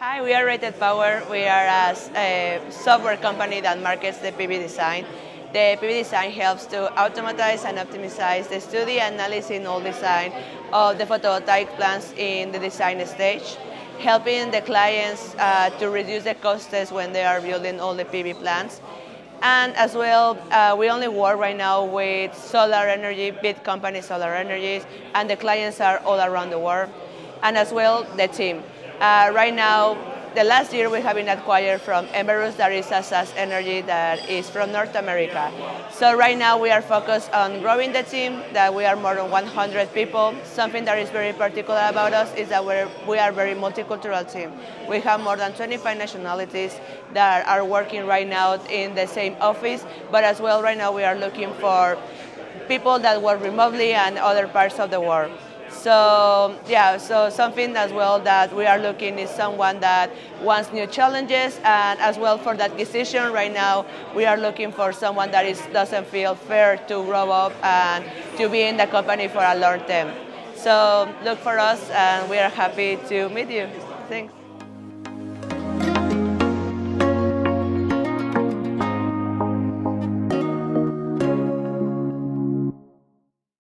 Hi, we are RatedPower. We are a, a, software company that markets the PV design. The PV design helps to automatize and optimize the study analysis all design of the photovoltaic plants in the design stage, helping the clients uh, to reduce the costs when they are building all the PV plants. And as well, uh, we only work right now with solar energy, big companies, solar energies, and the clients are all around the world. And as well, the team. Uh, right now, the last year we have been acquired from Enverus, that is a SaaS Energy that is from North America. So right now we are focused on growing the team, that we are more than 100 people. Something that is very particular about us is that we're, we are a very multicultural team. We have more than 25 nationalities that are working right now in the same office, but as well right now we are looking for people that work remotely and other parts of the world. So yeah, so something as well that we are looking is someone that wants new challenges and as well for that decision right now we are looking for someone that is, doesn't feel fair to grow up and to be in the company for a long term. So look for us and we are happy to meet you. Thanks.